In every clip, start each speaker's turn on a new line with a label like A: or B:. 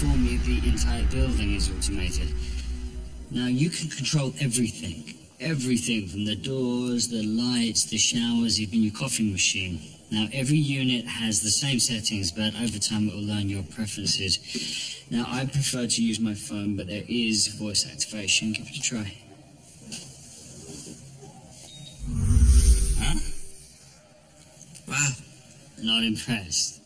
A: inform you, the entire building is automated. Now, you can control everything. Everything from the doors, the lights, the showers, even your coffee machine. Now, every unit has the same settings, but over time it will learn your preferences. Now, I prefer to use my phone, but there is voice activation. Give it a try. Huh?
B: Wow.
A: Not impressed.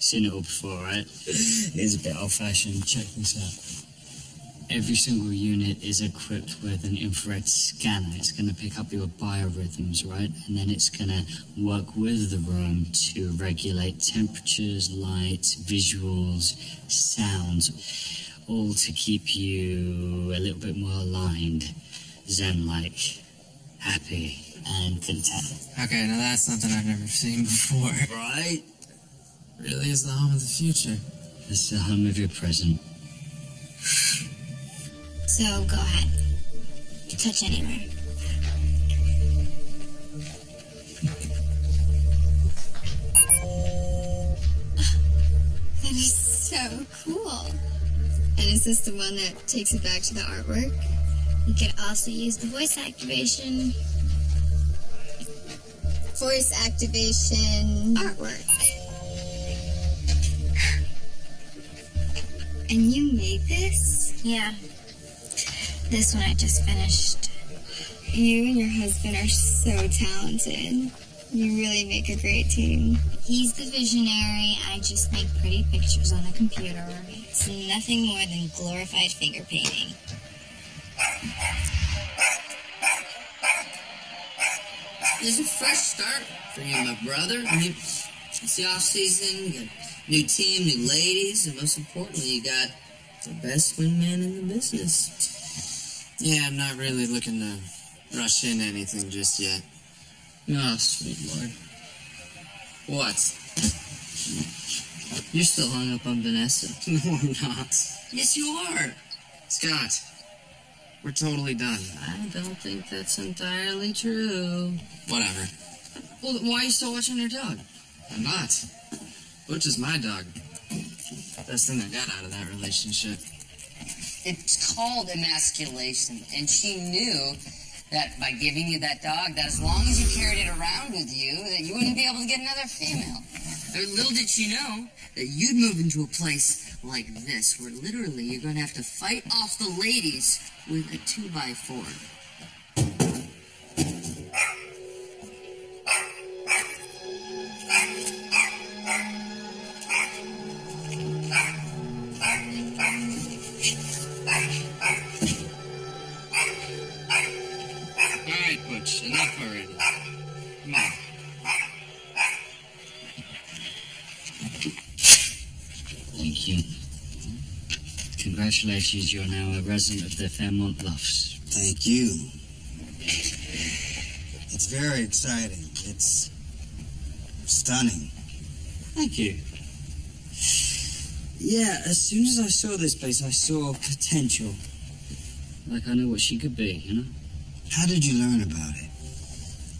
A: Seen it all before, right? It's a bit old fashioned. Check this out. Every single unit is equipped with an infrared scanner. It's going to pick up your biorhythms, right? And then it's going to work with the room to regulate temperatures, lights, visuals, sounds, all to keep you a little bit more aligned, zen like, happy, and content.
B: Okay, now that's something I've never seen before.
A: Right?
B: Really is the home of the future.
A: It's the home of your present.
C: So go ahead. You Touch anywhere. That is so cool. And is this the one that takes it back to the artwork? You could also use the voice activation. Voice activation artwork. And you made this? Yeah. This one I just finished. You and your husband are so talented. You really make a great team. He's the visionary. I just make pretty pictures on a computer. It's nothing more than glorified finger painting.
B: It's a fresh start for you, my brother. I mean, it's the off season. New team, new ladies, and most importantly, you got the best wingman in the business.
D: Yeah, I'm not really looking to rush in anything just yet.
B: Oh, sweet lord.
D: What?
B: You're still hung up on Vanessa.
D: No, I'm not.
B: Yes, you are.
D: Scott, we're totally done.
B: I don't think that's entirely true.
D: Whatever.
B: Well, why are you still watching your dog?
D: I'm not. Butch is my dog. Best thing I got out of that relationship.
E: It's called emasculation, and she knew that by giving you that dog, that as long as you carried it around with you, that you wouldn't be able to get another female.
B: Or little did she know that you'd move into a place like this, where literally you're going to have to fight off the ladies with a two by four.
A: Congratulations, you're now a resident of the Fairmont Bluffs.
F: Thank you. It's very exciting. It's stunning.
A: Thank you. Yeah, as soon as I saw this place, I saw potential. Like I know what she could be, you know?
F: How did you learn about it?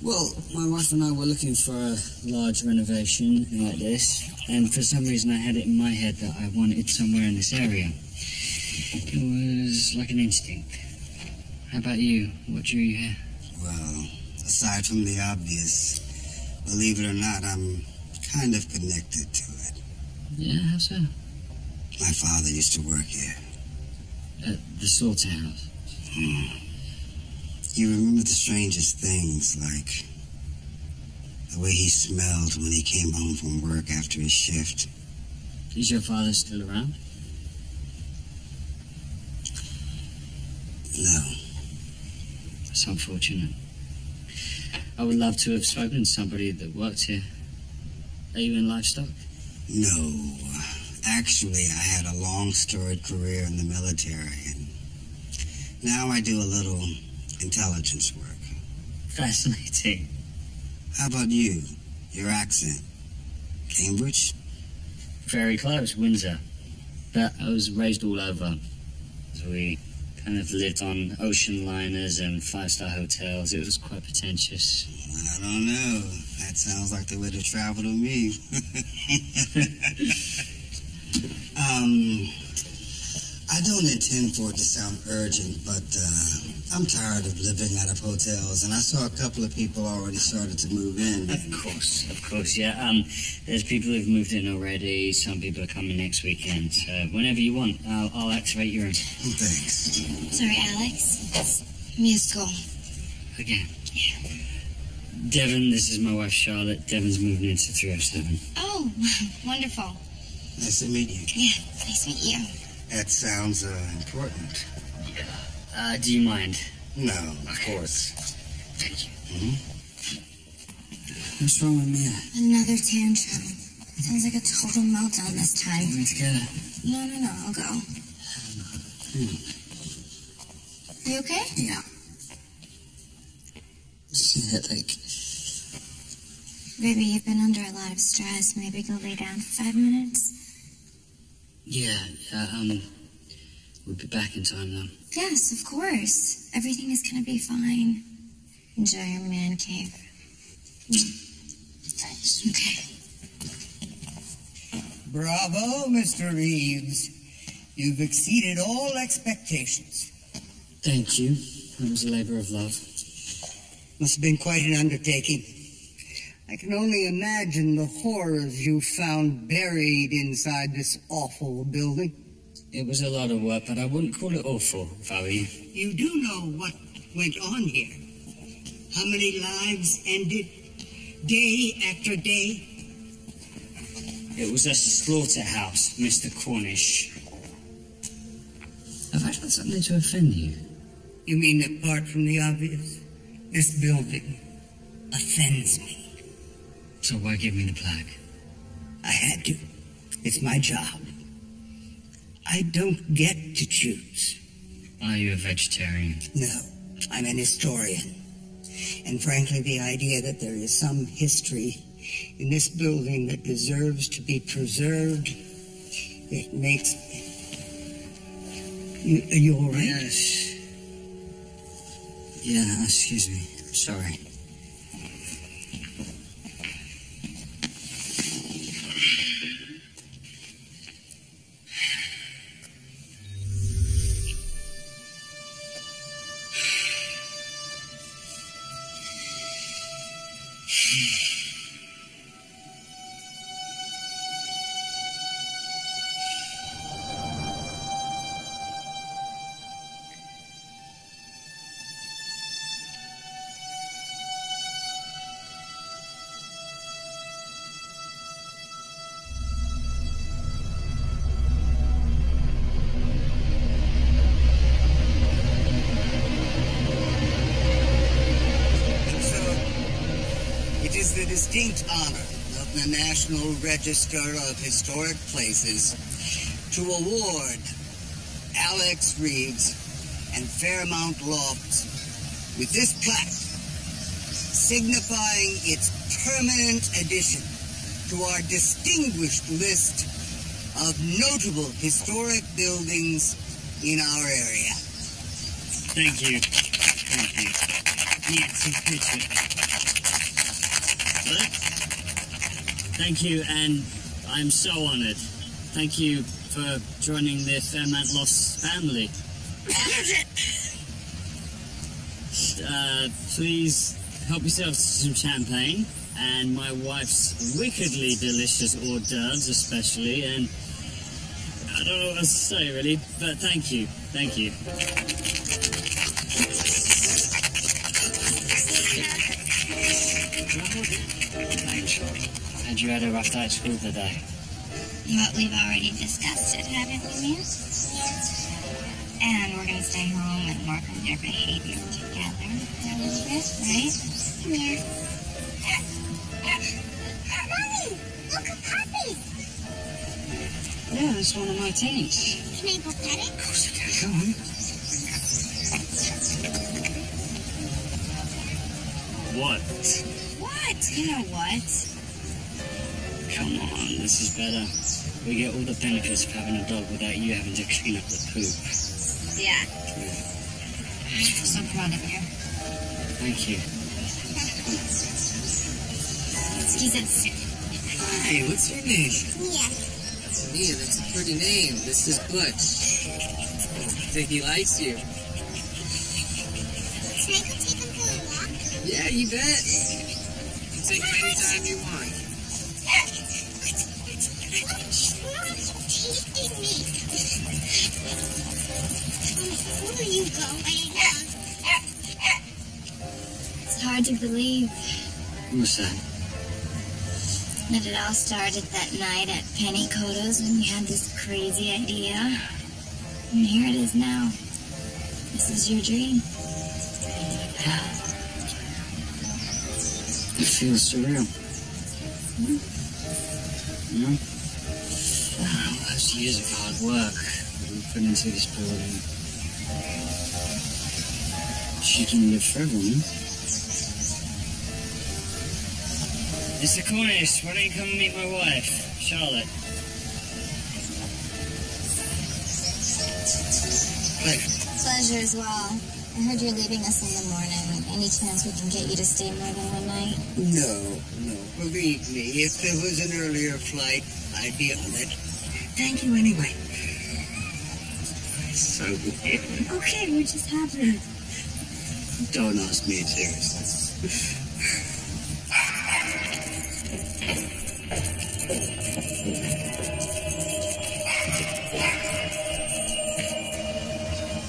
A: Well, my wife and I were looking for a large renovation like this, and for some reason I had it in my head that I wanted somewhere in this area. It was like an instinct. How about you? What drew you here?
F: Well, aside from the obvious, believe it or not, I'm kind of connected to it.
A: Yeah, how so?
F: My father used to work here.
A: At the slaughterhouse.
F: Hmm. You remember the strangest things, like the way he smelled when he came home from work after his shift.
A: Is your father still around?
F: No.
A: That's unfortunate. I would love to have spoken to somebody that worked here. Are you in livestock?
F: No. Actually, I had a long storied career in the military, and now I do a little intelligence work.
A: Fascinating.
F: How about you? Your accent? Cambridge?
A: Very close, Windsor. But I was raised all over. We kind of lived on ocean liners and five star hotels. It was quite pretentious.
F: I don't know. That sounds like the way to travel to me. um, I don't intend for it to sound urgent, but uh, I'm tired of living out of hotels, and I saw a couple of people already started to move in.
A: Of course, of course, yeah. Um, there's people who've moved in already. Some people are coming next weekend. So whenever you want, I'll, I'll activate your room.
F: Thanks.
C: Sorry, Alex. It's me at school.
A: Again. Devon, this is my wife Charlotte. Devon's moving into 307.
C: Oh, wonderful.
F: Nice to meet you.
C: Yeah, nice to meet you.
F: That sounds uh, important.
A: Uh, do you mind?
F: No, of course.
A: Thank you.
F: What's wrong with Mia?
C: Another tantrum. Sounds like a total meltdown this time.
A: Let's get it.
C: No, no, no, I'll go. You okay?
F: Yeah. Just a headache.
C: Baby, you've been under a lot of stress. Maybe go lay down for five minutes?
A: Yeah, yeah, um, we'll be back in time though.
C: Yes, of course. Everything is gonna be fine. Enjoy your man cave.
A: Thanks.
C: Okay.
G: Bravo, Mr. Reeves. You've exceeded all expectations.
A: Thank you. It was a labor of love.
G: Must have been quite an undertaking. I can only imagine the horrors you found buried inside this awful building.
A: It was a lot of work, but I wouldn't call it awful if I were you.
G: You do know what went on here. How many lives ended day after day?
A: It was a slaughterhouse, Mr. Cornish. Have I done something to offend you?
G: You mean apart from the obvious? This building offends me.
A: So why give me the plaque?
G: I had to. It's my job. I don't get to choose.
A: Are you a vegetarian?
G: No, I'm an historian. And frankly, the idea that there is some history in this building that deserves to be preserved, it makes. You, are you all right?
A: Yes. Yeah, excuse me. Sorry.
G: National Register of Historic Places to award Alex Reeves and Fairmount Lofts with this plaque signifying its permanent addition to our distinguished list of notable historic buildings in our area.
A: Thank you. Thank you. Picture. What? Thank you, and I'm so honored. Thank you for joining the Fairmount Lofts family. Uh, please help yourself to some champagne and my wife's wickedly delicious hors d'oeuvres, especially. And I don't know what to say, really, but thank you. Thank you. Had you had a rough day at school today?
C: But we've already discussed it, haven't we, Mia? And we're gonna stay home and work on your behavior together a little bit, right? Yeah.
H: Mommy, look a puppy.
A: Yeah, that's one of my teens.
H: Can I go pet it? Of course you can.
A: Come on. What?
C: What? You know what?
A: Come on, this is better. We get all the benefits of having a dog without you having to clean up the poop.
C: Yeah. I'm so proud of you.
A: Thank you.
C: Excuse us.
D: Hey, what's your name?
H: Yeah.
D: Mia, that's a pretty name. This is Butch. I Think he likes you?
H: Can I go take him for a walk?
D: Yeah, you bet. You can take him anytime you want.
H: Where are you going?
C: It's hard to believe
A: What's that?
C: that it all started that night at Penny Coto's when you had this crazy idea. And here it is now. This is your dream.
A: It feels surreal. You know? Those years of hard work that we put into this building. She can live forever, man. Mr. Cornish, why don't you come and meet my wife, Charlotte?
C: Pleasure as well. I heard you're leaving us in the morning. Any chance we can get you to stay more than one night?
G: No, no. Believe me, if there was an earlier flight, I'd be on it. Thank you anyway.
A: So weird.
C: Okay, we're just happy.
G: Don't ask me seriously.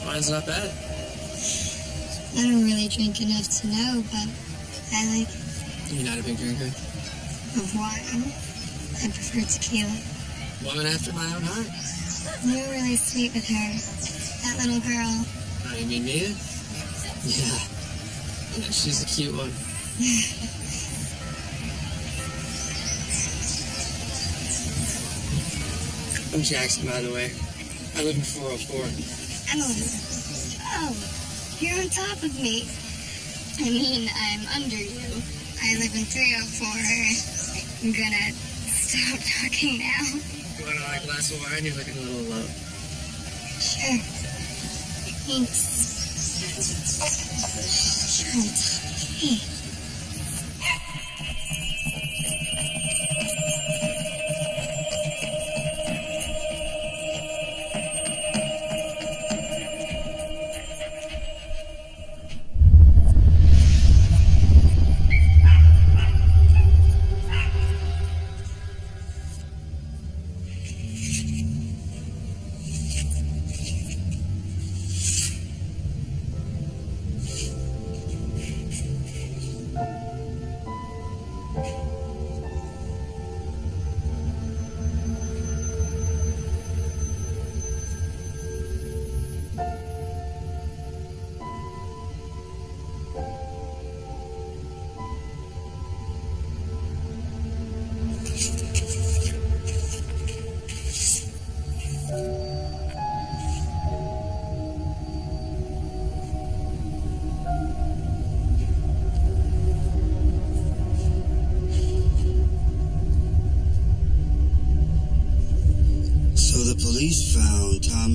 D: Mine's not bad.
C: I don't really drink enough to know, but I like
D: You're not a big drinker.
C: of wine. I prefer tequila.
D: Woman after my own heart.
C: You were really sweet with her. That little girl.
D: Oh, you mean Mia? Yeah. She's a cute one. I'm Jackson, by the way. I live in 404.
C: I'm Elizabeth. Oh, you're on top of me. I mean, I'm under you. I live in 304. I'm gonna stop talking now.
D: You want a glass of wine? You're looking a little low.
C: Sure. Thanks. You're on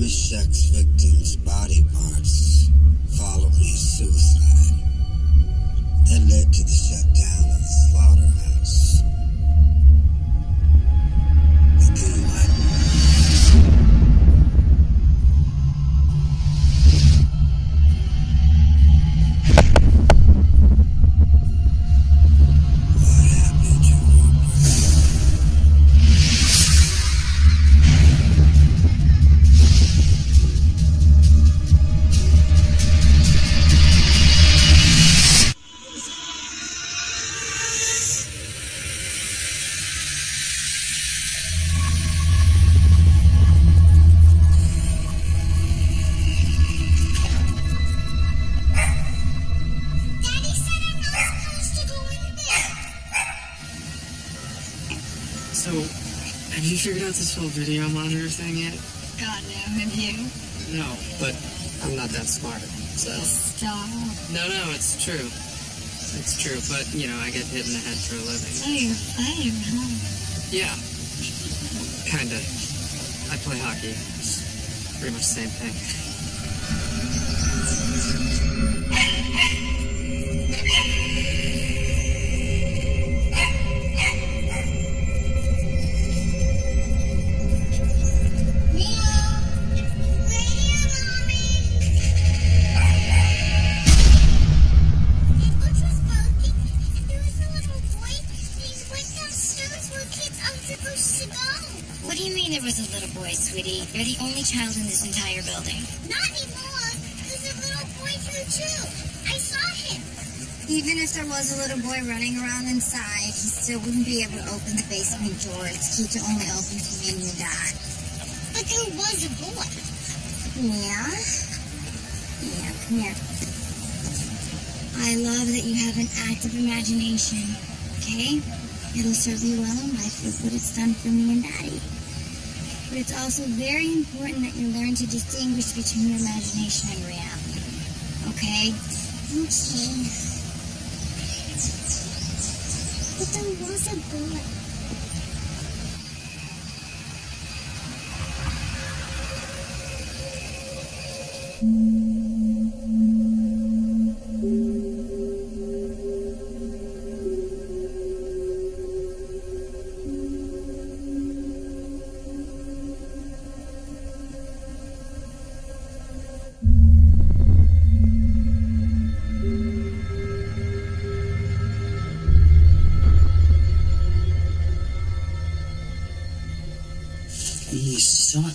F: Scheck's victim's
D: figured out this whole video monitor thing yet?
C: God, no, have you?
D: No, but I'm not that smart. So.
C: Stop.
D: No, no, it's true. It's true, but you know, I get hit in the head for a living.
C: Oh, you're huh?
D: Yeah. Kinda. I play hockey. It's pretty much the same thing.
C: Running around inside, he still wouldn't be able to open the basement door. It's key to only open to your dad.
H: But there was a boy.
C: Yeah? Yeah, come here. I love that you have an active imagination, okay? It'll serve you well in life. Look what it's done for me and Daddy. But it's also very important that you learn to distinguish between your imagination and reality, okay?
H: Okay. There was a boy.
A: He's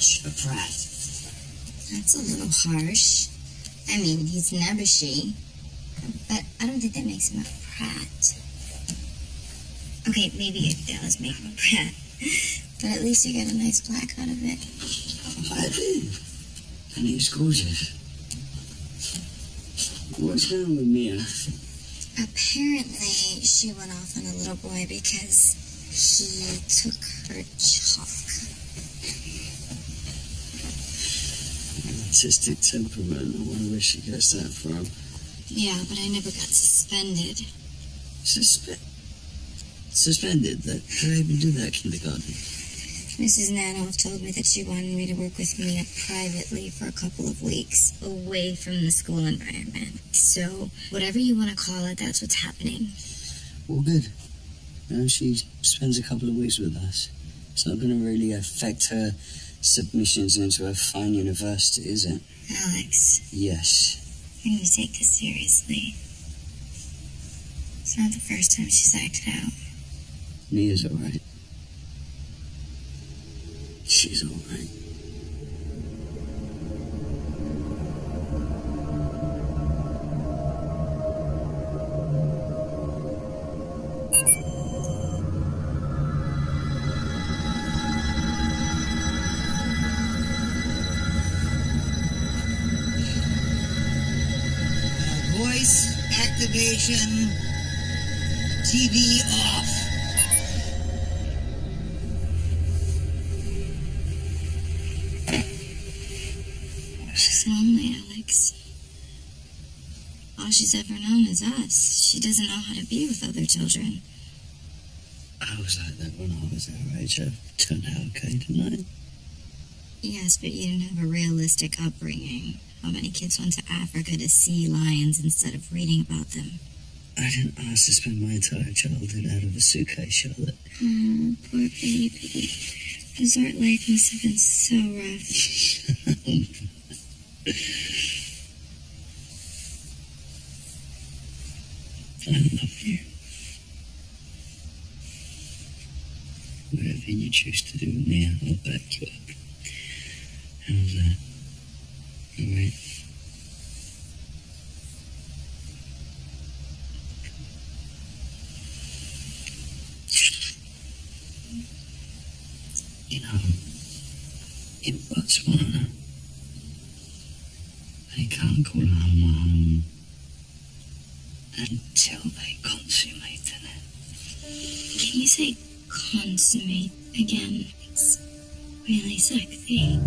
A: such a brat.
C: That's a little harsh. I mean, he's nebbishy. But I don't think that makes him a prat. Okay, maybe it does make him a prat. But at least you get a nice black out of it.
A: I did. And he's gorgeous. What's wrong with Mia?
C: Apparently, she went off on a little boy because he took her chalk.
A: Artistic temperament. I wonder where she gets that from.
C: Yeah, but I never got suspended.
A: Suspe- suspended? That, did I even do that kindergarten?
C: Mrs. Nanoff told me that she wanted me to work with Mia privately for a couple of weeks, away from the school environment. So, whatever you want to call it, that's what's happening.
A: Well, good. Know, she spends a couple of weeks with us. It's not going to really affect her submissions into a fine university, is it?
C: Alex,
A: Yes.
C: you need to take this seriously. It's not the first time she's acted out.
A: Mia's all right. She's all
C: she's ever known is us. She doesn't know how to be with other children.
A: I was like that when I was her age. I turned out okay, didn't I?
C: Yes, but you didn't have a realistic upbringing. How many kids went to Africa to see lions instead of reading about them?
A: I didn't ask to spend my entire childhood out of a suitcase, Charlotte.
C: Oh, poor baby. His art life must have been so rough.
A: I love you. Whatever you choose to do me, I'll back you up. How's that? Alright. You know, in Botswana, they can't call home a home until they consummate it.
C: Can you say consummate again? It's really sexy.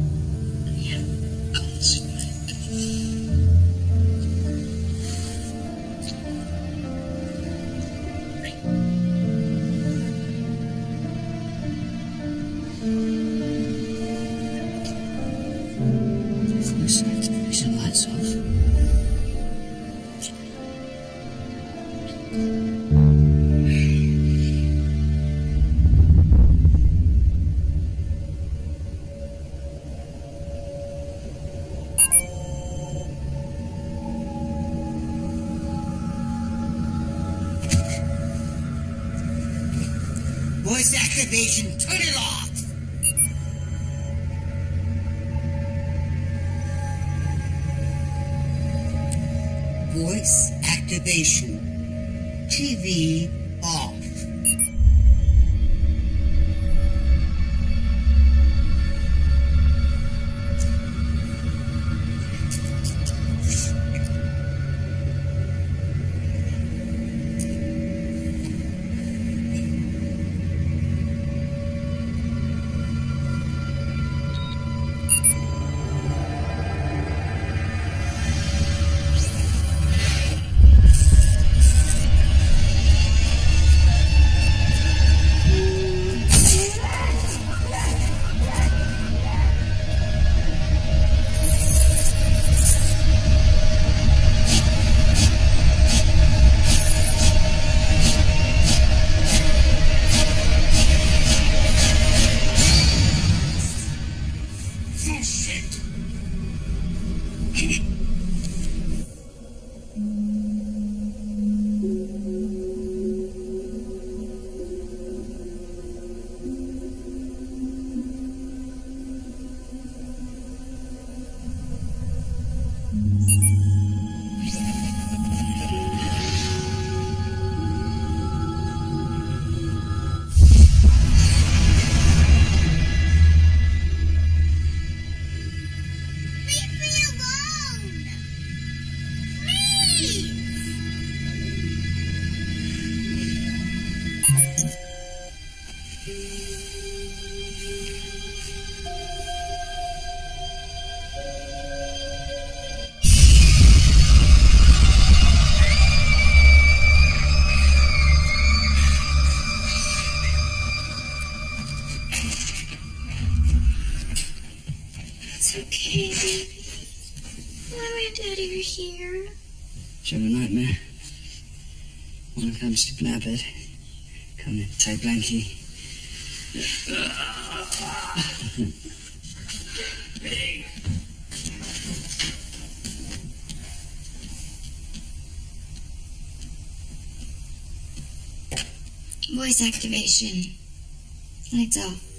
A: Wanna come sleep in our bed? Come in, tight blankie.
G: Voice activation. Lights off.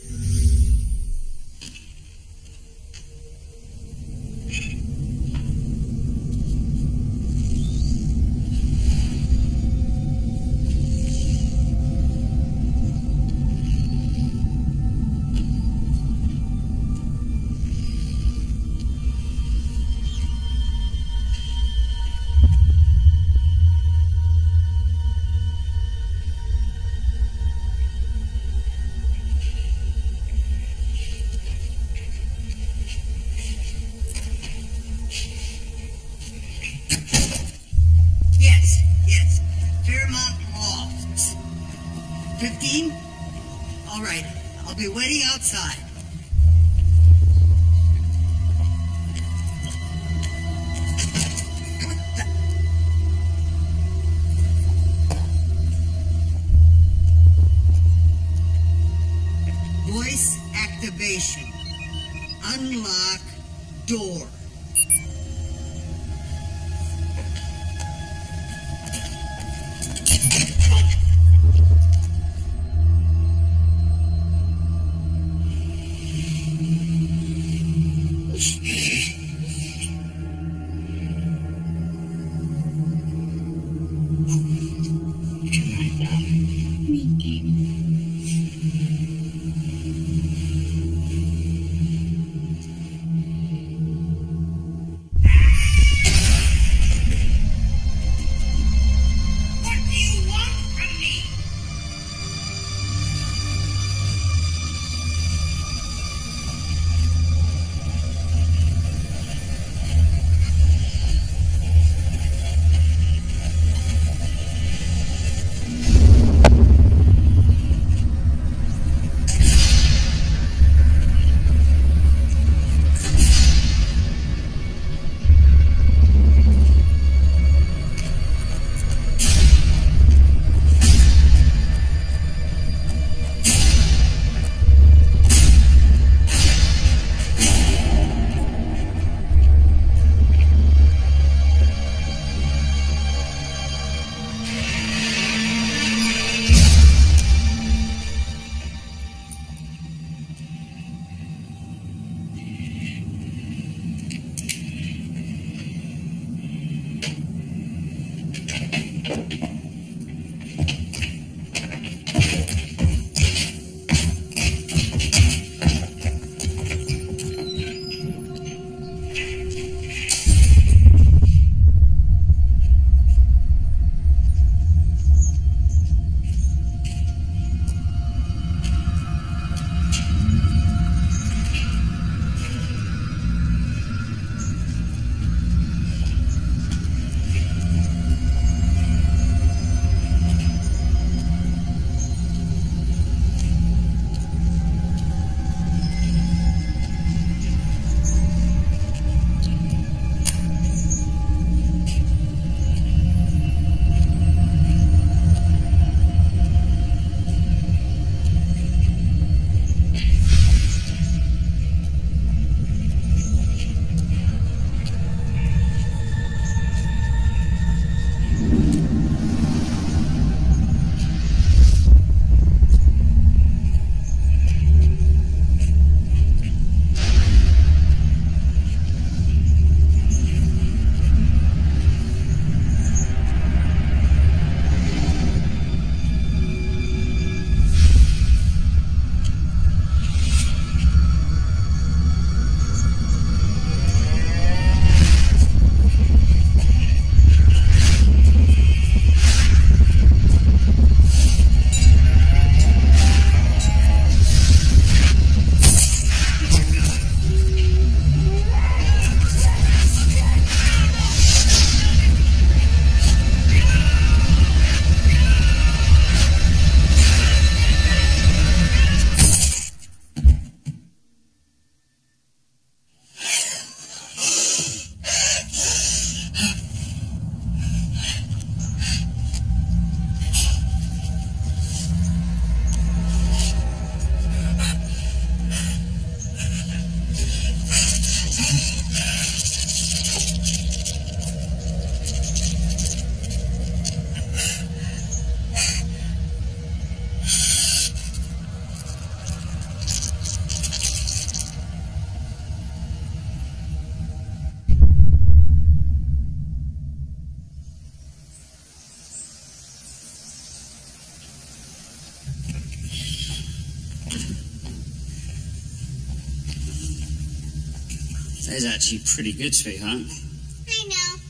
A: That's actually pretty good, sweetheart.
H: I know.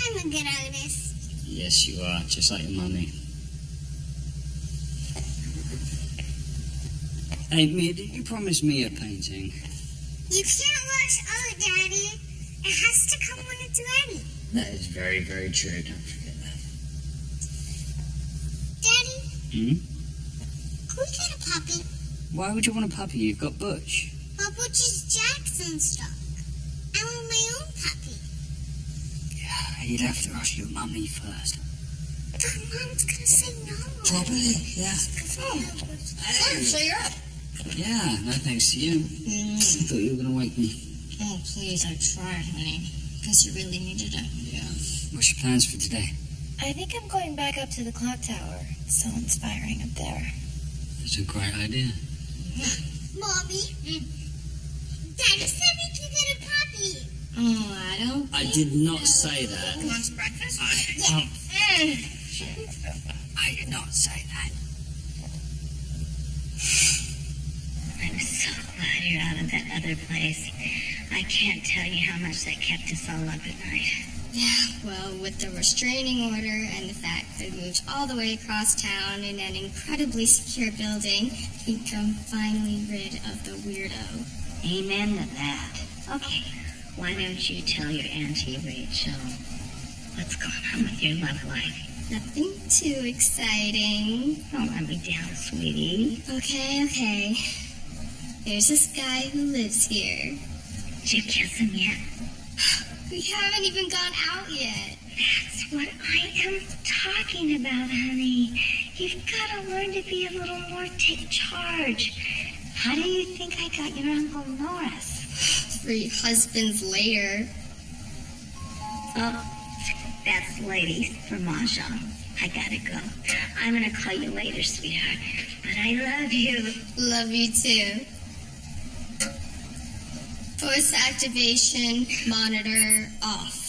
H: I'm a good artist.
A: Yes, you are, just like your mummy. Hey, Mia, did you promise me a painting?
H: You can't watch art, Daddy. It has to come when it's ready.
A: That is very, very true. Don't forget that.
H: Daddy,
A: Hmm?
H: can we get a puppy?
A: Why would you want a puppy? You've got Butch.
H: But which is Jackson's dog? I want my own puppy.
A: Yeah, you'd have to ask your mummy first.
H: But Mom's gonna say no.
A: Probably, yeah.
E: Oh, so you're up.
A: Yeah, no thanks to you. I thought you were going to wake me.
C: Oh, please, I tried, honey. Because you really needed it.
A: Yeah. What's your plans for today?
C: I think I'm going back up to the clock tower. It's so inspiring up there.
A: That's a great idea. Mm-hmm.
H: Mommy, mm. Daddy said we could get a puppy.
C: Oh, I don't.
A: I did not say that.
E: Wants breakfast?
A: I, I did not say that.
I: I'm so glad you're out of that other place. I can't tell you how much that kept us all up at night.
C: Yeah, well, with the restraining order and the fact that we moved all the way across town in an incredibly secure building, I think I'm finally rid of the weirdo.
I: Amen to that. Okay, why don't you tell your Auntie Rachel what's going on with your love life?
C: Nothing too exciting.
I: Oh, don't let me down, sweetie.
C: Okay, okay. There's this guy who lives here.
I: Did you kiss him yet?
C: We haven't even gone out yet.
I: That's what I am talking about, honey. You've got to learn to be a little more take charge. How do you think I got your Uncle Norris?
C: Three husbands later.
I: Oh, that's ladies for Mahjong. I gotta go. I'm gonna call you later, sweetheart. But I love you.
C: Love you too. Voice activation monitor off.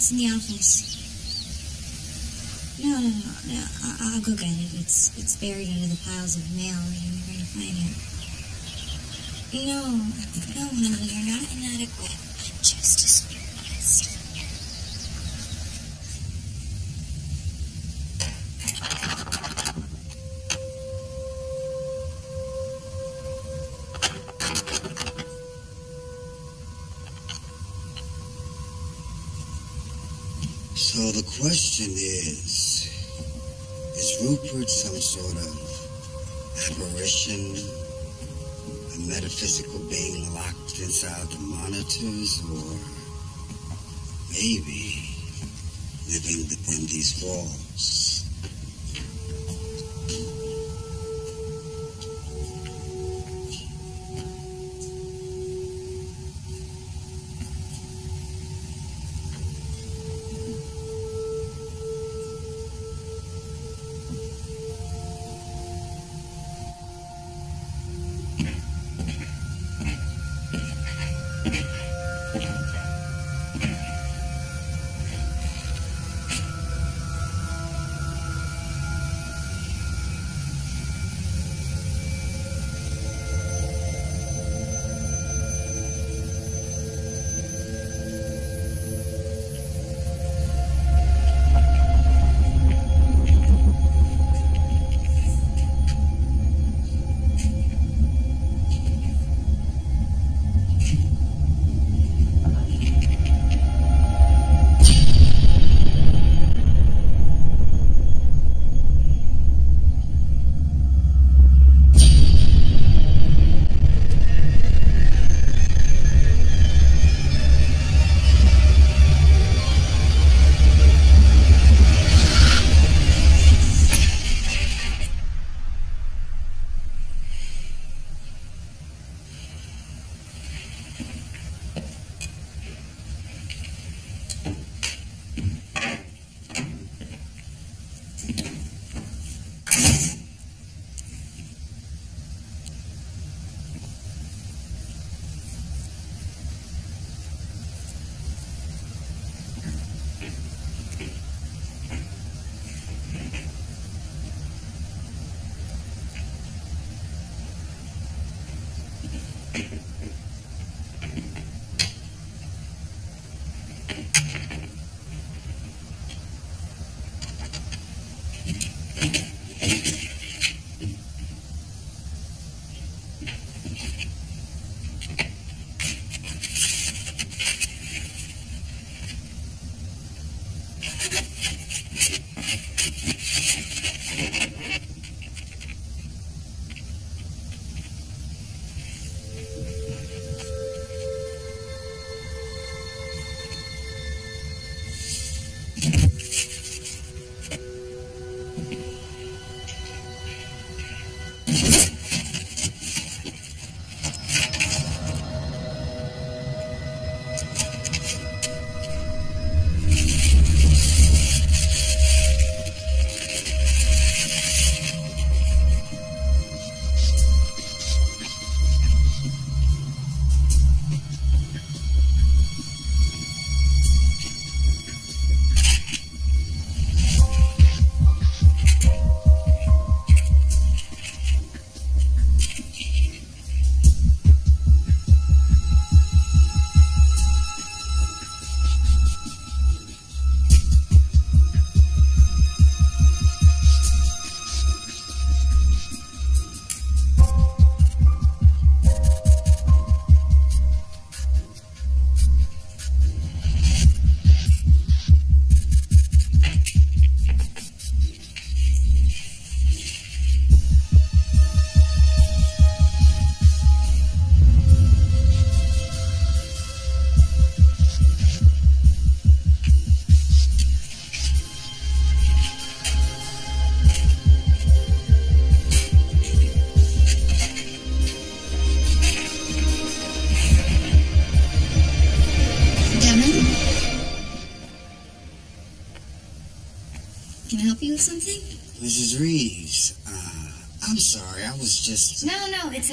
C: It's in the office. No, no, no, no. I- I'll go get it. It's it's buried under the piles of mail. You're never gonna find it. No, no,
F: question is Is Rupert some sort of apparition? A metaphysical being locked inside the monitors? Or maybe living within these walls?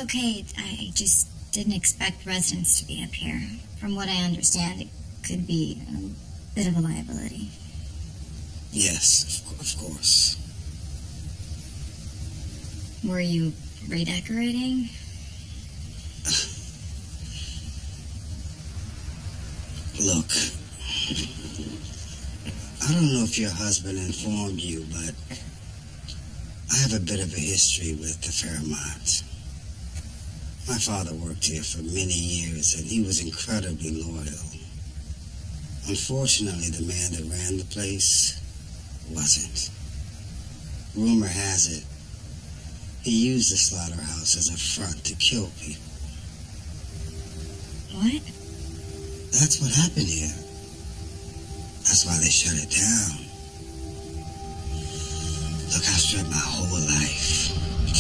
C: Okay. I just didn't expect residents to be up here. From what I understand, it could be a bit of a liability.
F: Yes, of, course.
C: Were you redecorating?
F: Look, I don't know if your husband informed you, but I have a bit of a history with the Fairmount. My father worked here for many years, and he was incredibly loyal. Unfortunately, the man that ran the place wasn't. Rumor has it, he used the slaughterhouse as a front to kill people.
C: What?
F: That's what happened here. That's why they shut it down. Look, I've spent my whole life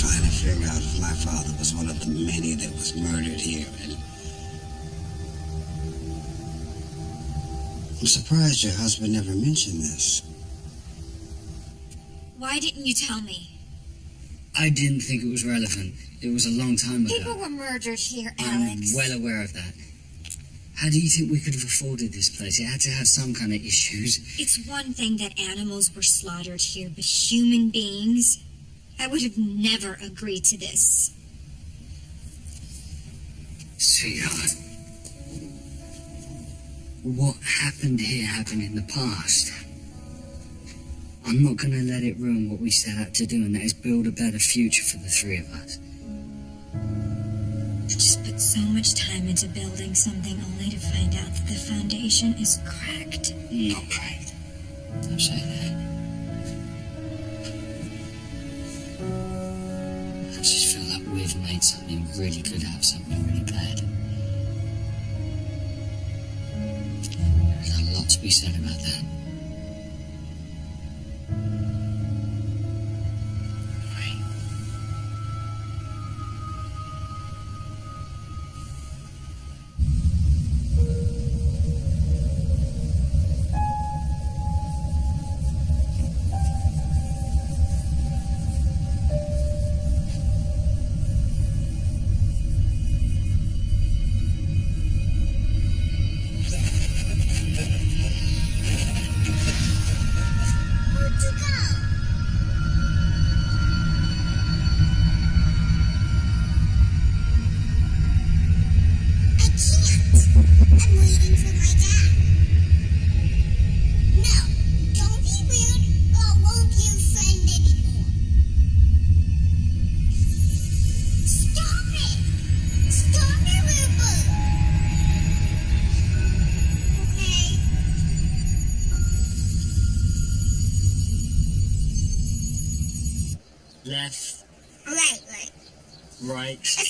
F: trying to figure out if my father was one of the many that was murdered here. And I'm surprised your husband never mentioned this.
C: Why didn't you tell me?
A: I didn't think it was relevant. It was a long time ago.
C: People were murdered here, Alex.
A: I'm well aware of that. How do you think we could have afforded this place? It had to have some kind of issues.
C: It's one thing that animals were slaughtered here, but human beings? I would have never agreed to this.
A: Sweetheart, what happened here happened in the past. I'm not going to let it ruin what we set out to do, and that is build a better future for the three of us.
C: I just put so much time into building something only to find out that the foundation is cracked.
A: Not cracked. Don't say that. I just feel like we've made something really good out of something really bad. There's a lot to be said about that.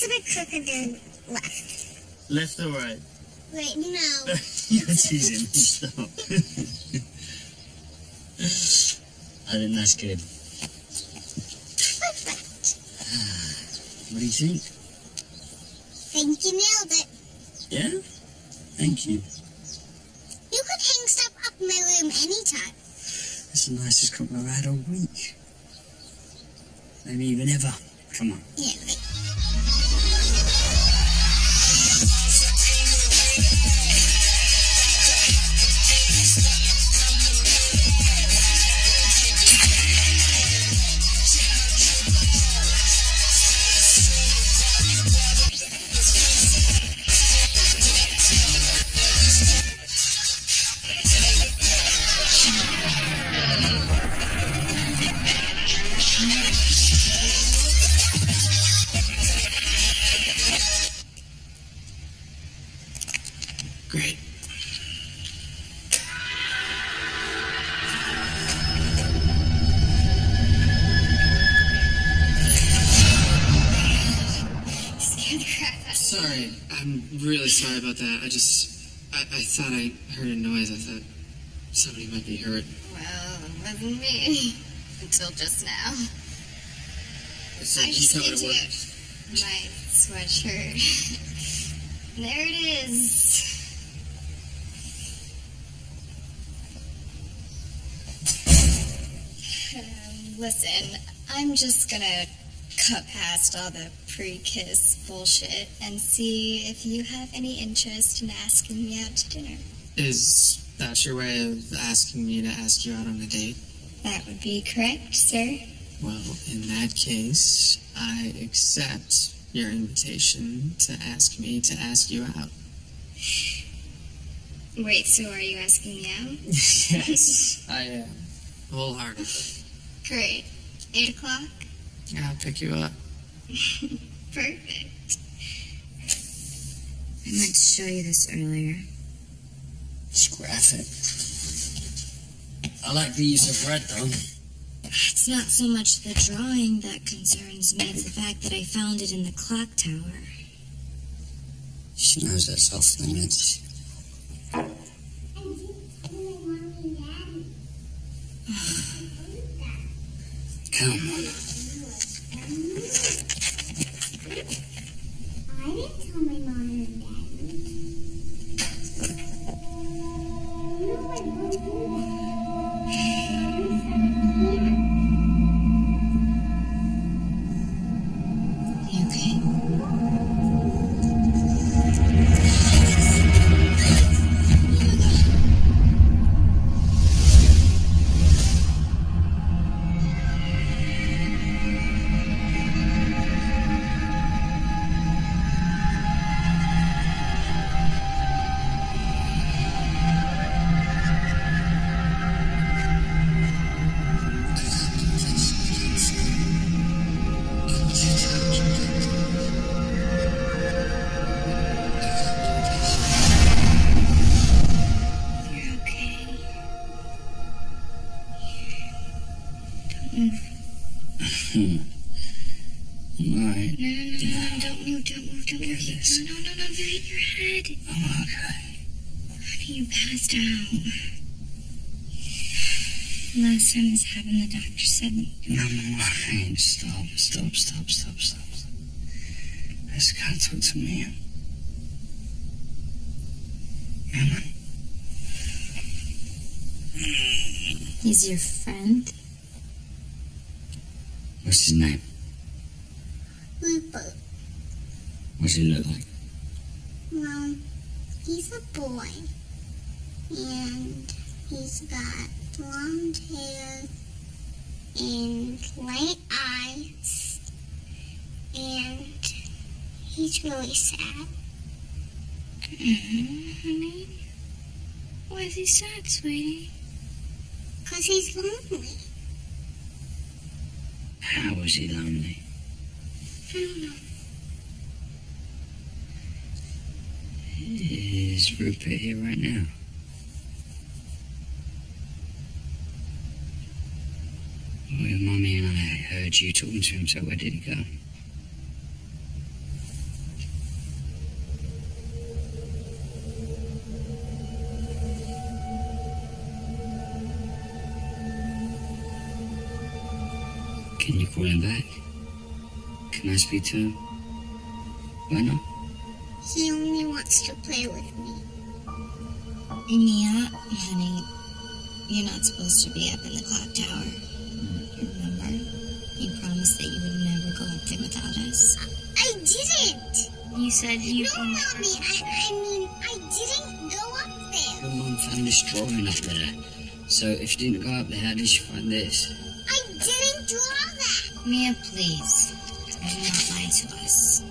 H: Bit crooked than left.
A: left or right?
H: Right, no.
A: You're teasing me. Stop. I think that's good.
H: Perfect.
A: Ah, what do you think?
H: Think you nailed it.
A: Yeah? Thank you.
H: You could hang stuff up in my room anytime.
A: That's the nicest compliment I've had all week. Maybe even ever. Come on.
H: Yeah, right.
C: Gonna cut past all the pre-kiss bullshit and see if you have any interest in asking me out to dinner.
D: Is that your way of asking me to ask you out on a date?
C: That would be correct, sir.
D: Well, in that case, I accept your invitation to ask me to ask you out.
C: Wait, so are you asking me out?
D: yes, I am. Wholeheartedly.
C: Great. Eight o'clock?
D: I'll pick you up.
C: Perfect.
B: I meant to show you this earlier.
A: It's graphic. I like the use of red, though.
C: It's not so much the drawing that concerns me, it's the fact that I found it in the clock tower.
A: She knows that's off limits. Come
C: he's your friend.
A: What's his name?
H: Rupert.
A: What's he look like?
H: Well, he's a boy. And he's got blonde hair and light eyes. And he's really sad.
C: Mm-hmm, honey. Why is he sad, sweetie?
H: Because he's lonely.
A: How is he lonely?
H: I don't know.
A: Is Rupert here right now? Well, Mummy and I heard you talking to him, so where did he go? Can you call him back? Can I speak to him? Why not?
H: He only wants to play with me.
C: Mia, honey, you're not supposed to be up in the clock tower. Remember? You promised that you would never go up there without us.
H: I didn't!
C: You said you.
H: No, Mommy, I, I mean, I didn't go up there.
A: Your mum found this drawing up there. So if you didn't go up there, how did you find this?
H: Didn't draw
C: please. Do not lie to us.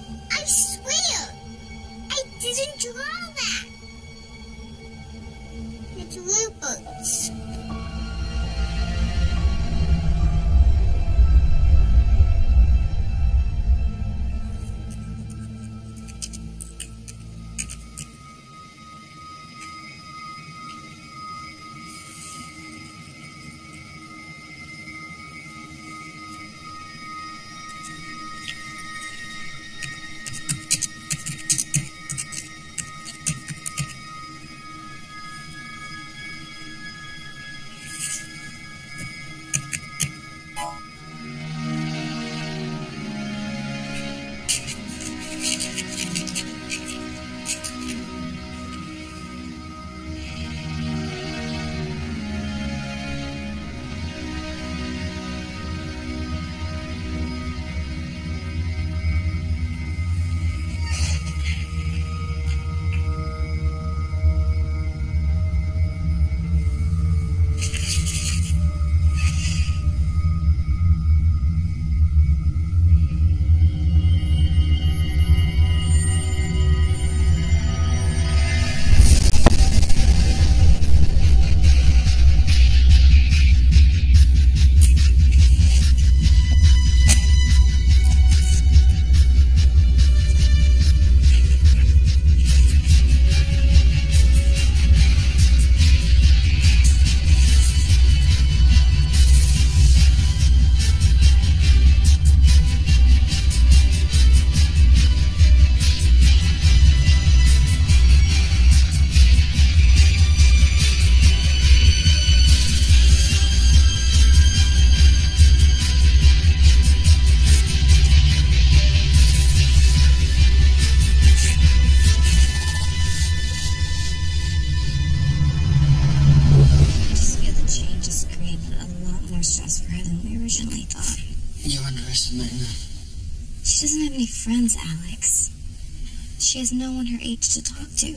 C: She has no one her age to talk to.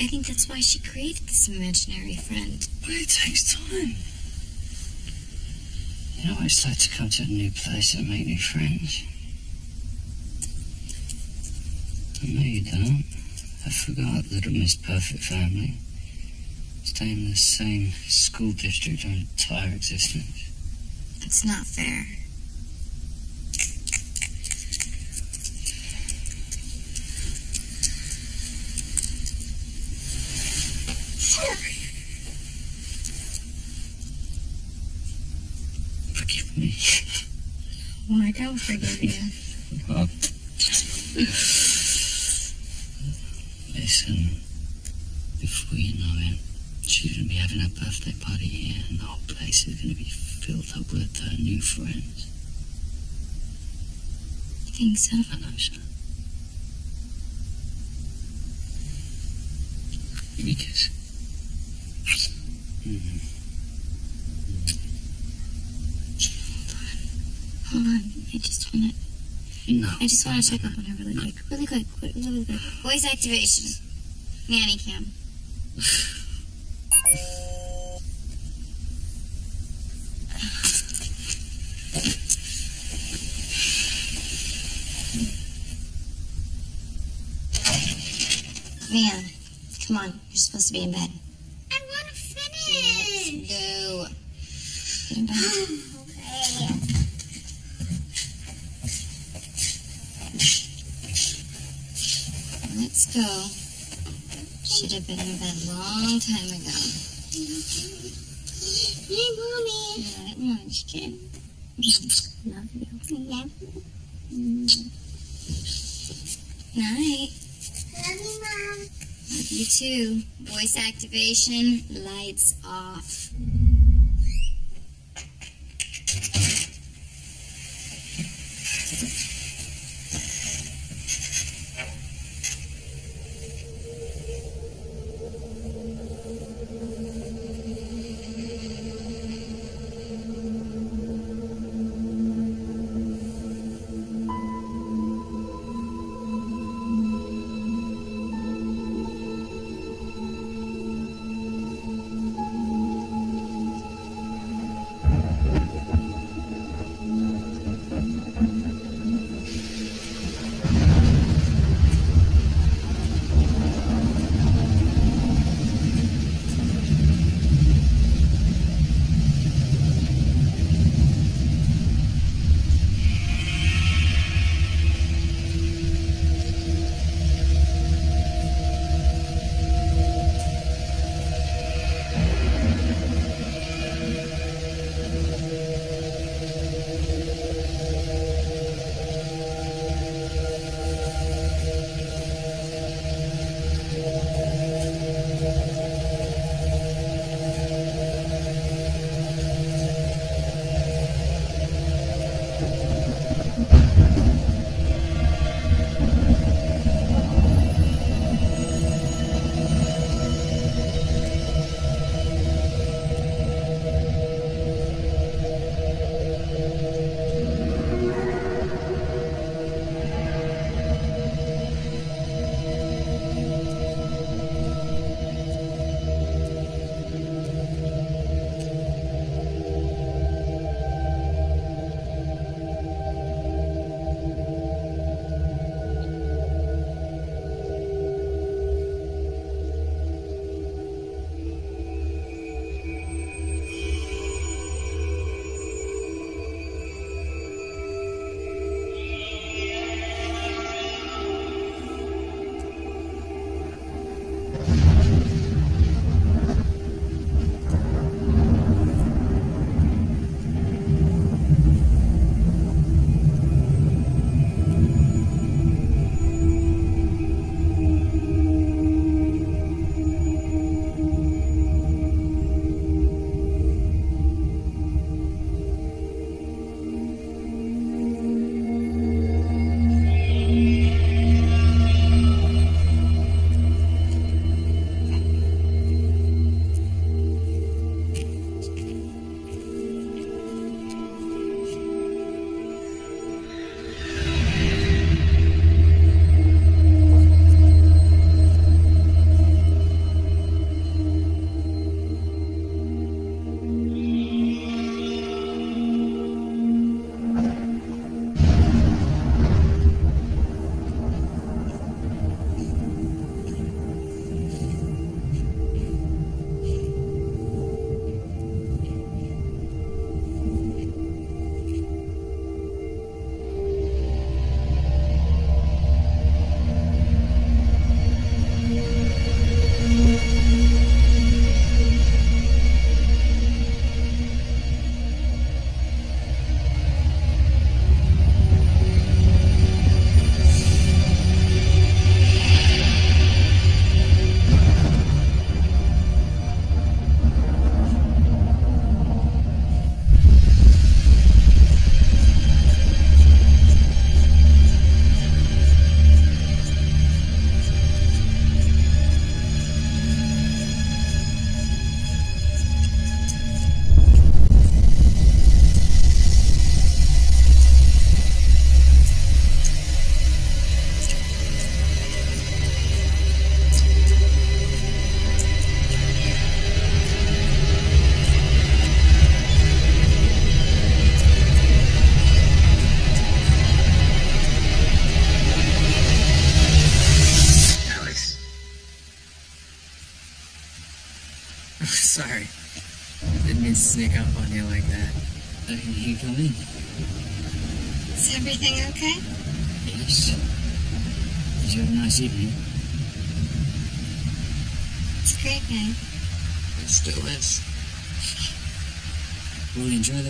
C: I think that's why she created this imaginary friend.
A: But it takes time. You know what it's like to come to a new place and make new friends? I know you don't. I forgot Little Miss Perfect Family. Stay in the same school district our entire existence.
C: It's not fair.
A: Forgive me.
C: Well, I don't forgive you.
A: Well, listen, before you know it, she's going to be having a birthday party here, and the whole place is going to be filled up with her new friends.
C: Think so?
A: I know so. Because. Mhm.
C: Hold on. I just want to.
A: No.
C: I just want to check up on her really quick. Really quick. Really quick. Voice activation. Nanny cam. Man, come on. You're supposed to be in bed. Go. Should have been in bed a long time ago.
H: Hey, mommy.
C: Good much, kid. Love you.
H: I love you.
C: Night.
H: Love you, mom.
C: Love you too. Voice activation. Lights off.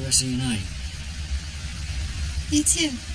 A: Rest of your night.
C: You too.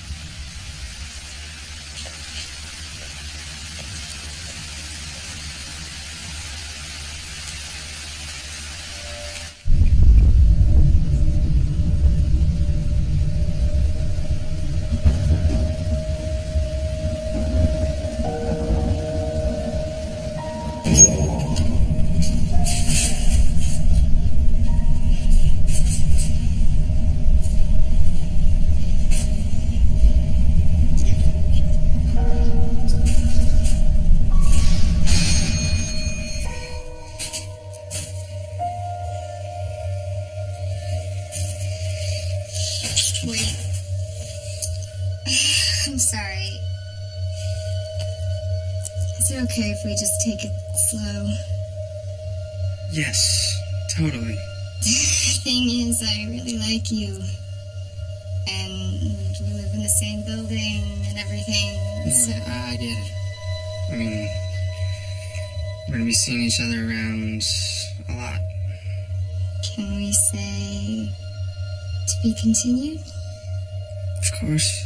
C: Like you. And we live in the same building and everything. So,
D: I I get it. I mean, we're gonna be seeing each other around a lot.
C: can we say to be continued?
D: Of course.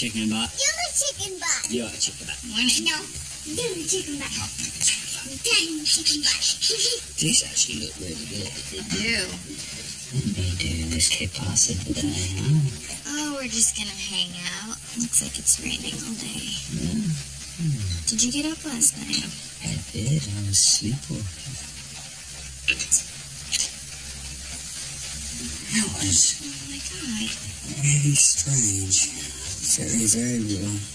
A: Chicken butt?
H: You're a chicken butt.
A: You're a chicken butt.
H: No, you're a chicken butt. Chicken butt.
A: These actually look really good.
C: They do.
A: They do. This kid it today, huh?
C: Oh, we're just gonna hang out. Looks like it's raining all day. Hmm. Did you get up last night?
A: I did. I was sleepwalking. It was
C: Oh my god.
A: really strange. Very, very real.
C: Flip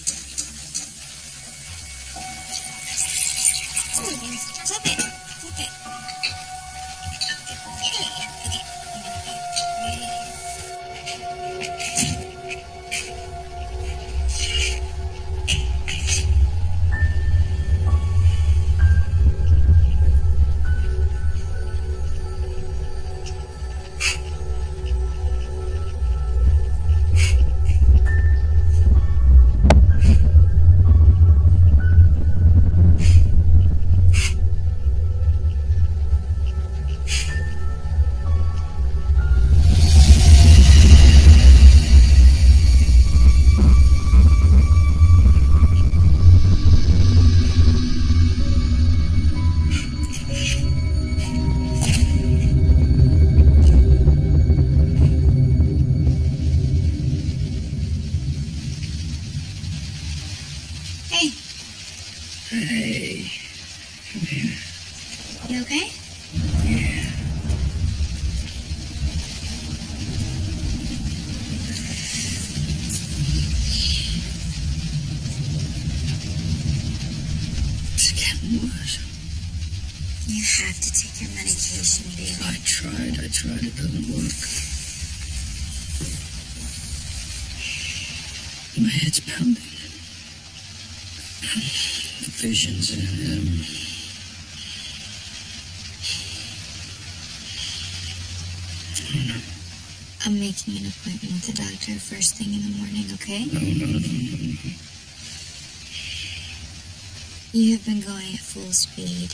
C: You have been going at full speed.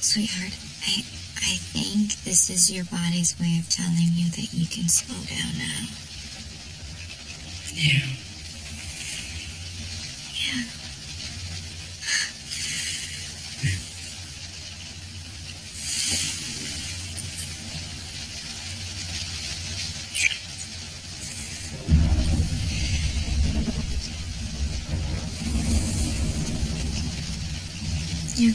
C: Sweetheart, I I think this is your body's way of telling you that you can slow down now.
A: Yeah.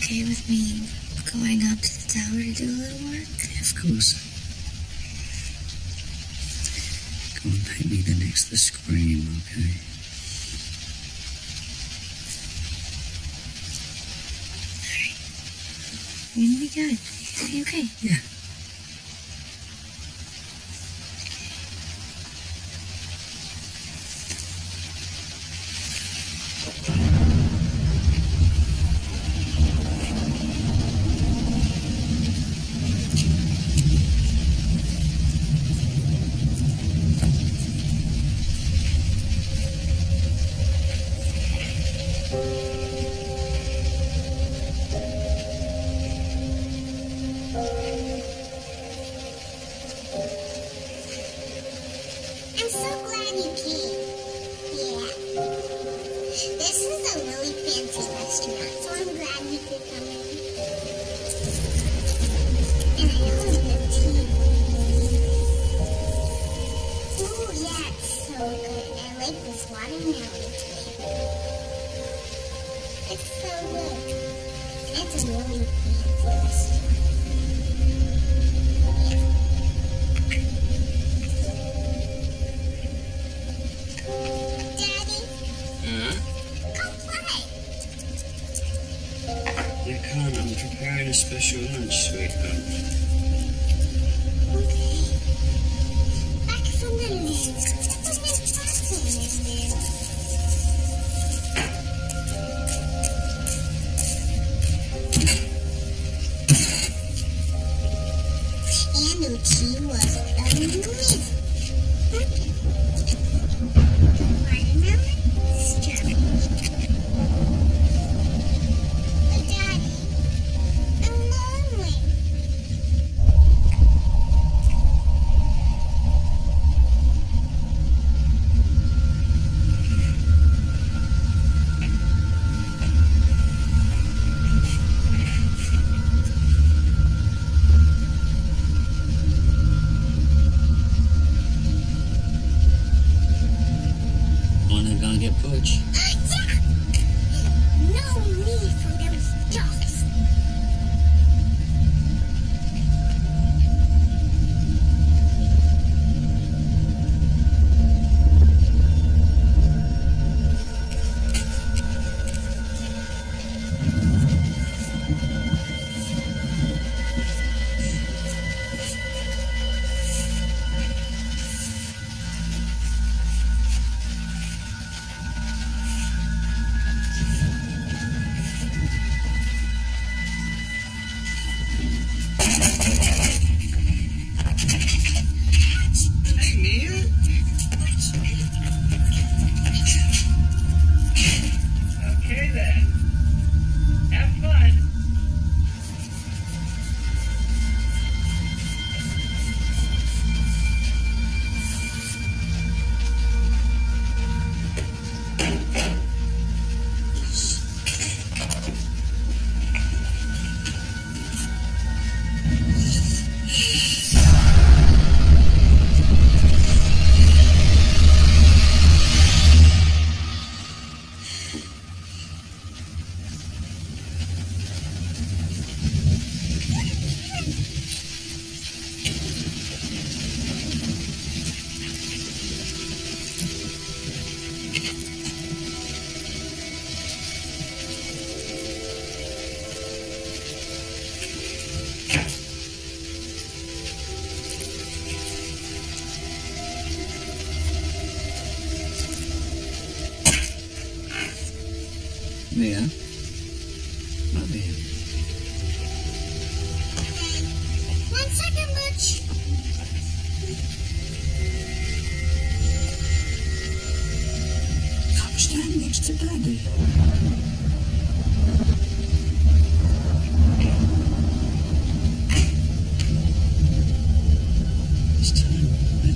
C: Okay with me going up to the tower to do a little work?
A: Of course. Go and paint me the next the scream, okay?
C: You're gonna be good. You're gonna be okay.
A: Yeah.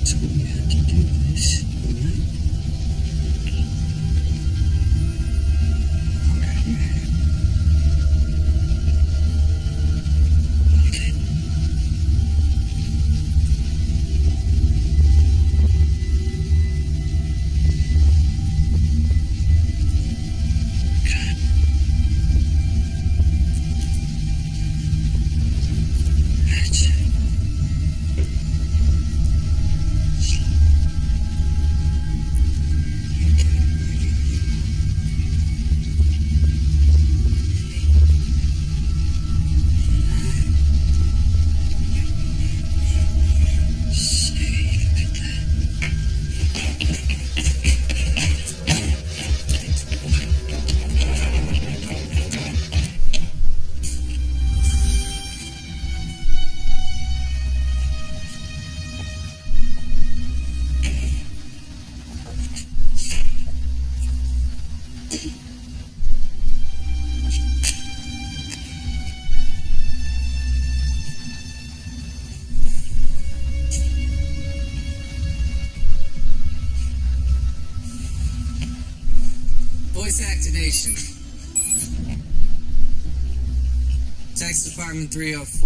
A: Time, I taught you how to do
D: Text Department 304.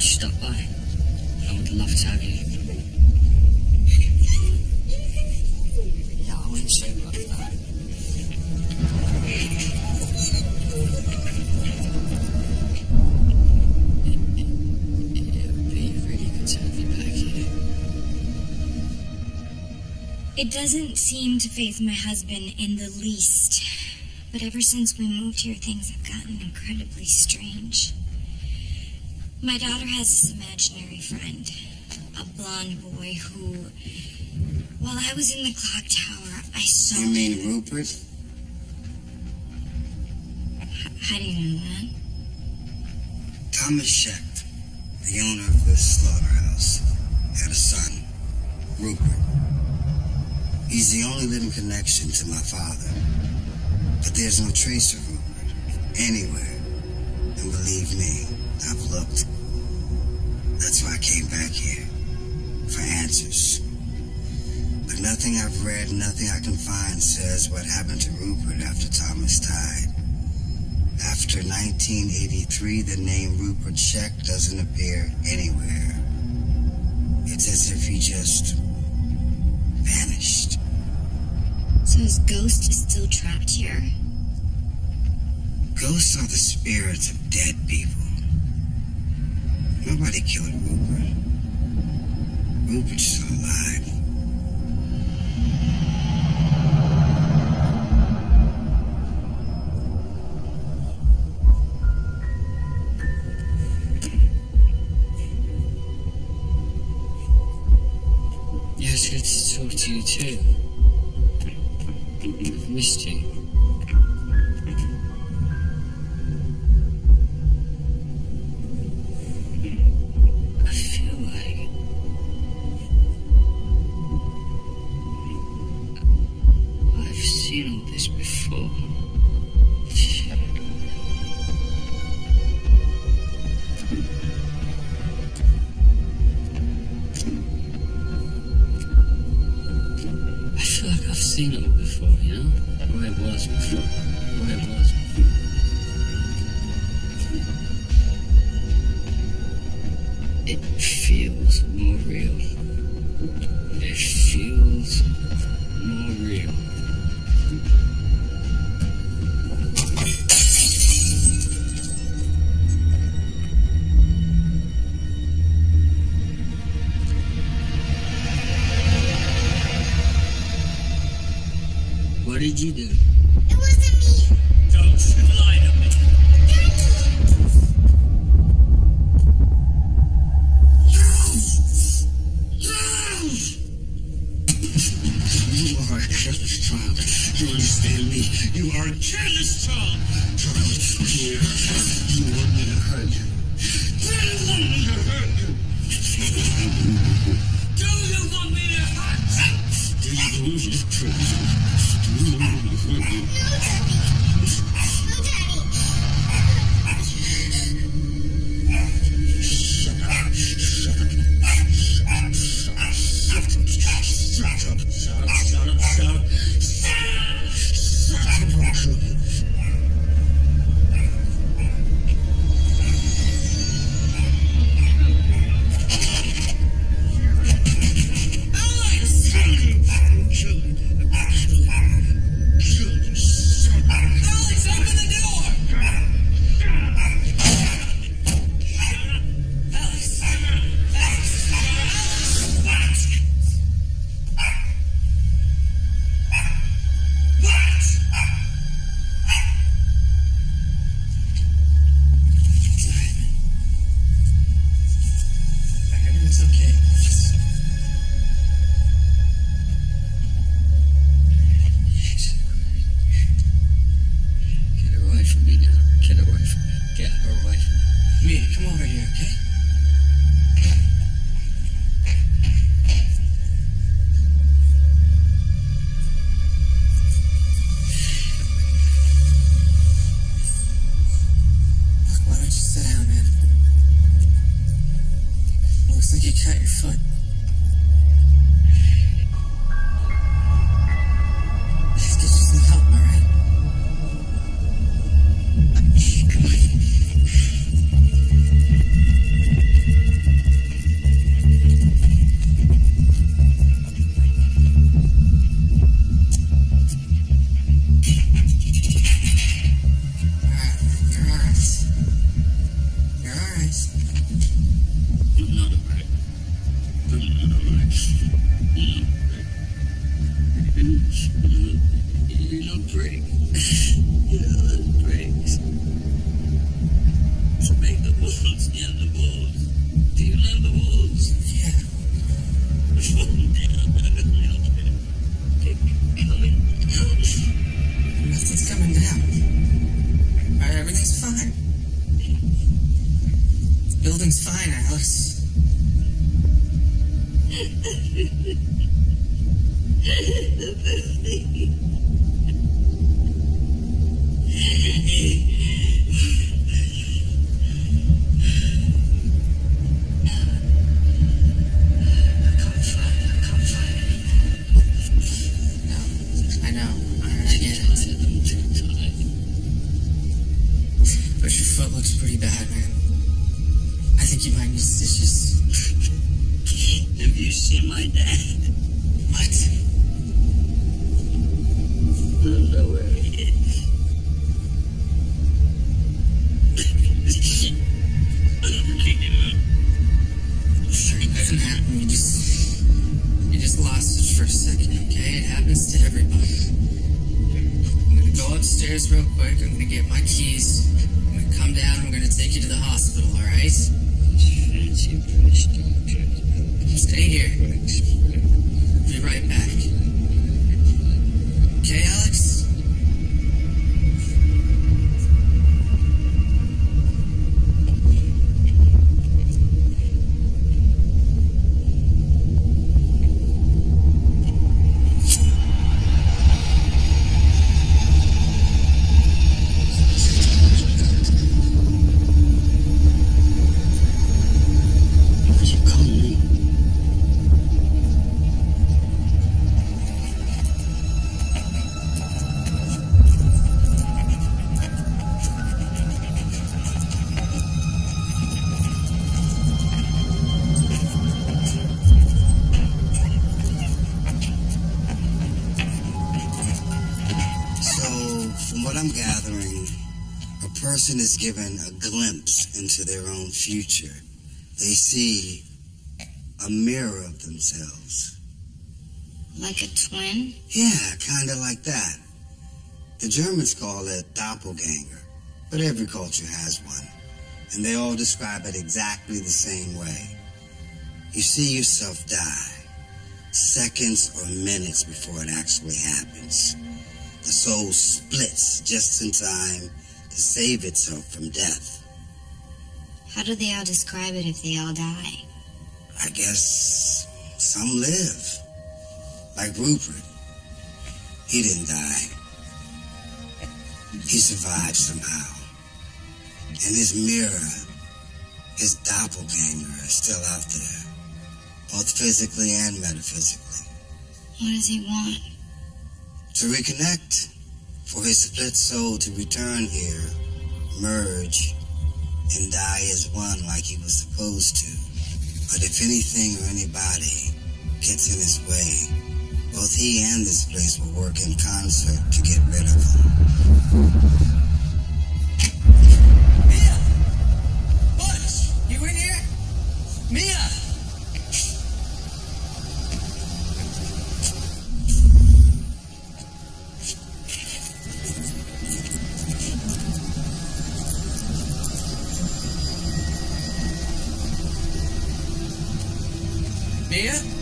C: Stop by? I would love to have you. Yeah, I wouldn't say love that. It really good to back here. It doesn't seem to faze my husband in the least. But ever since we moved here, things have gotten incredibly strange. My daughter has this imaginary friend, a blonde boy who, while I was in the clock tower, I saw.
F: You mean Rupert?
C: How do you know that?
F: Thomas Schecht, the owner of this slaughterhouse, had a son, Rupert. He's the only living connection to my father. But there's no trace of Rupert anywhere. And believe me, I've looked. That's why I came back here. For answers. But nothing I've read, nothing I can find says what happened to Rupert after Thomas died. After 1983, the name Rupert Schecht doesn't appear anywhere. It's as if he just vanished.
C: So his ghost is still trapped here?
F: Ghosts are the spirits of dead people. Nobody killed Rupert. Rupert's still alive.
A: It's good to talk to you too. I've missed you. My
D: keys. I'm gonna come down. I'm gonna take you to the hospital. All right?
A: Fancy doctor.
D: Stay here.
F: Person is given a glimpse into their own future. They see a mirror of themselves.
C: Like a twin?
F: Yeah, kind of like that. The Germans call it doppelganger, but every culture has one. And they all describe it exactly the same way. You see yourself die, seconds or minutes before it actually happens. The soul splits just in time to save itself from death.
C: How do they all describe it if they all die?
F: I guess some live. Like Rupert. He didn't die. He survived somehow. And his mirror, his doppelganger, is still out there. Both physically and metaphysically.
C: What does he want?
F: To reconnect. For his split soul to return here, merge, and die as one like he was supposed to. But if anything or anybody gets in his way, both he and this place will work in concert to get rid of him.
D: Mia! Butch! You in here? Mia! Mia?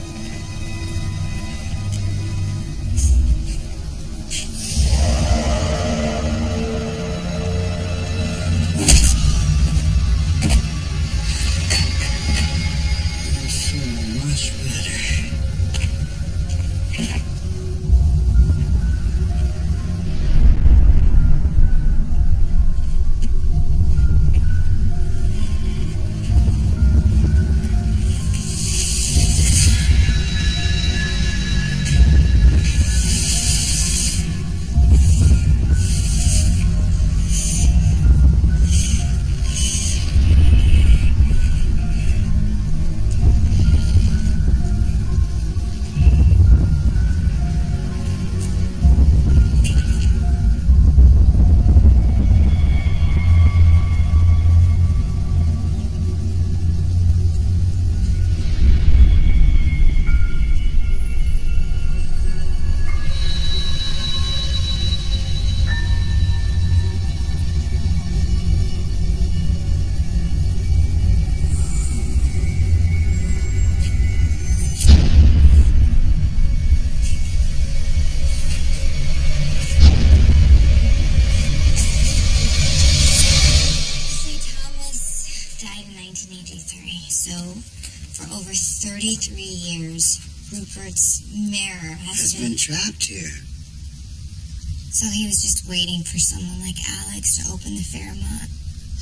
C: Just waiting for someone like Alex to open the Fairmount,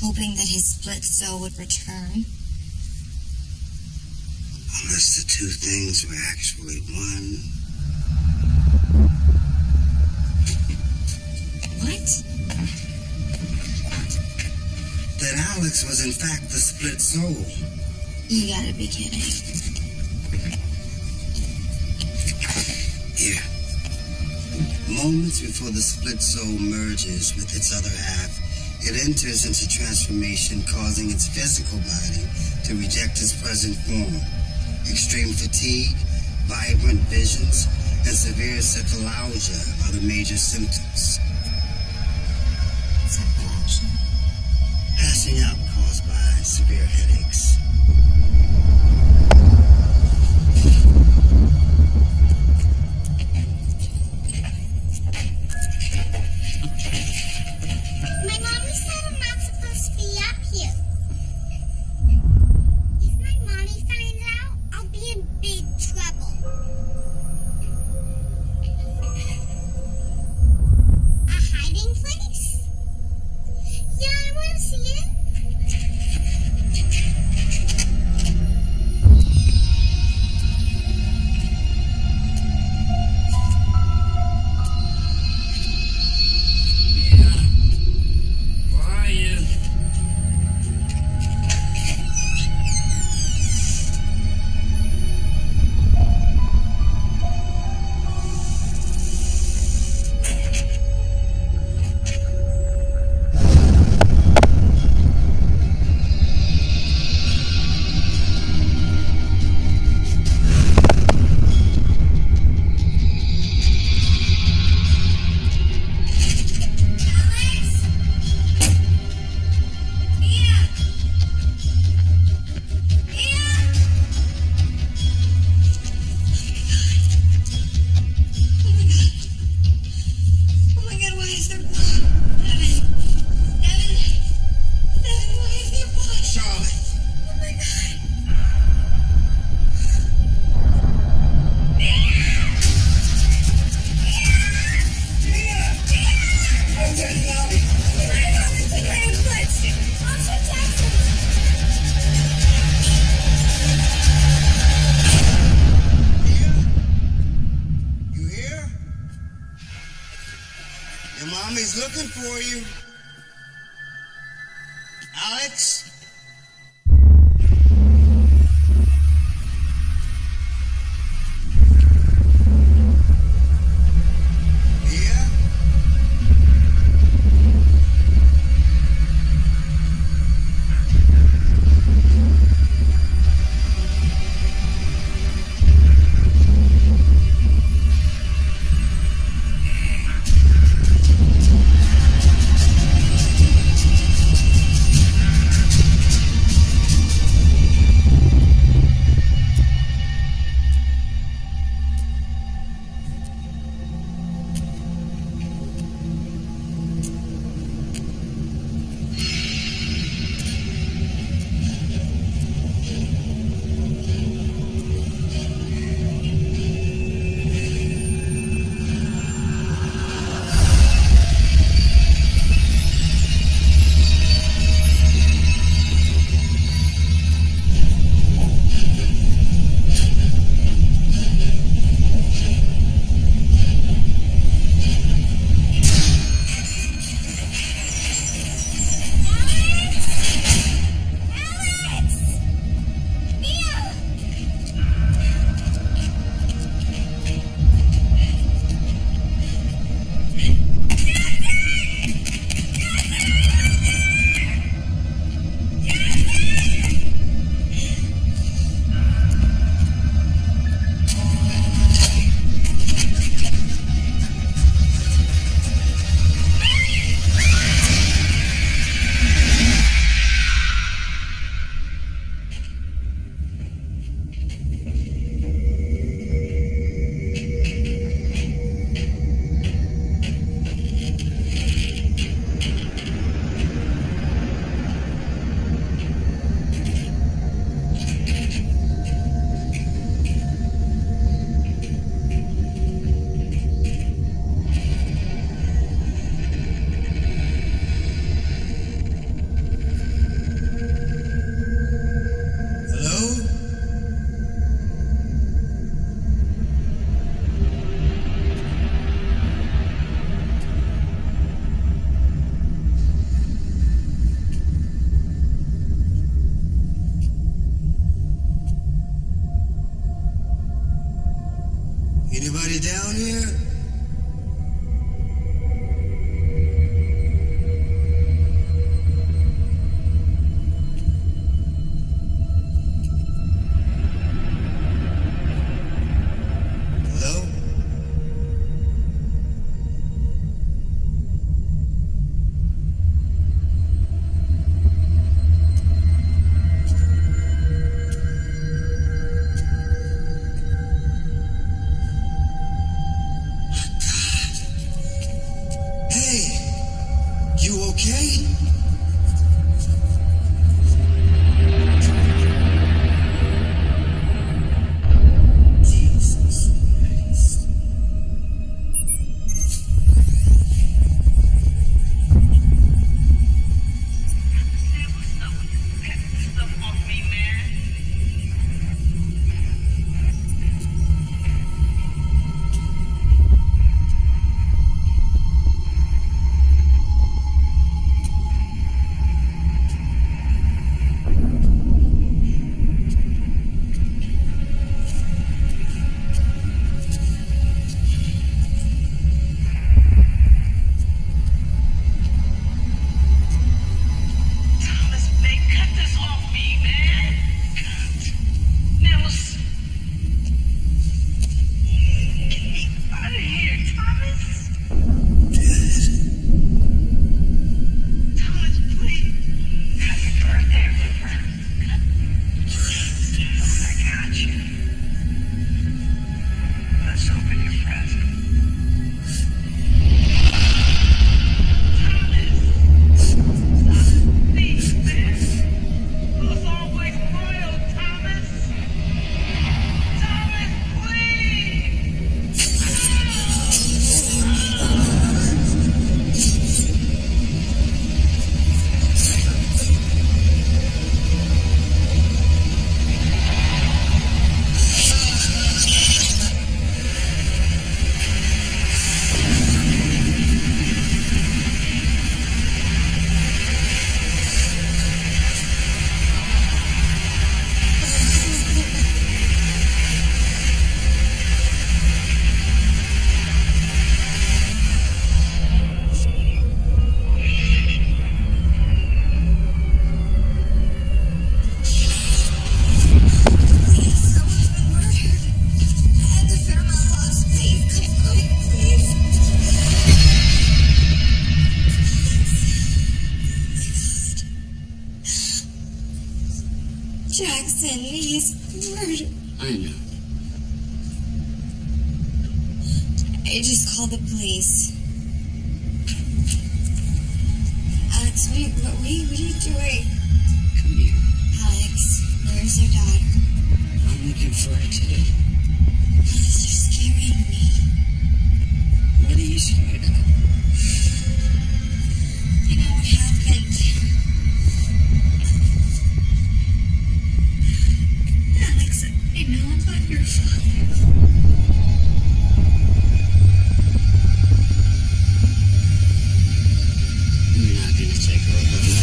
C: hoping that his split soul would return.
F: Unless the two things were actually one.
C: What?
F: That Alex was in fact the split soul.
C: You gotta be kidding.
F: Moments before the split soul merges with its other half, it enters into transformation, causing its physical body to reject its present form. Extreme fatigue, vibrant visions, and severe cephalalgia are the major symptoms.
C: Cephalalgia.
F: Passing out caused by severe headaches.
H: I
A: know.
C: I just called the police. Alex, what are you, what, what are you, what are you doing?
A: Come here.
C: Alex, where's our daughter?
A: I'm looking for her too.
C: Alex, you're scaring me.
A: What are you scared of? You're not gonna take over.